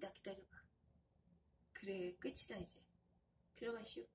나 기다려봐. 그래 끝이다 이제. 들어가시오.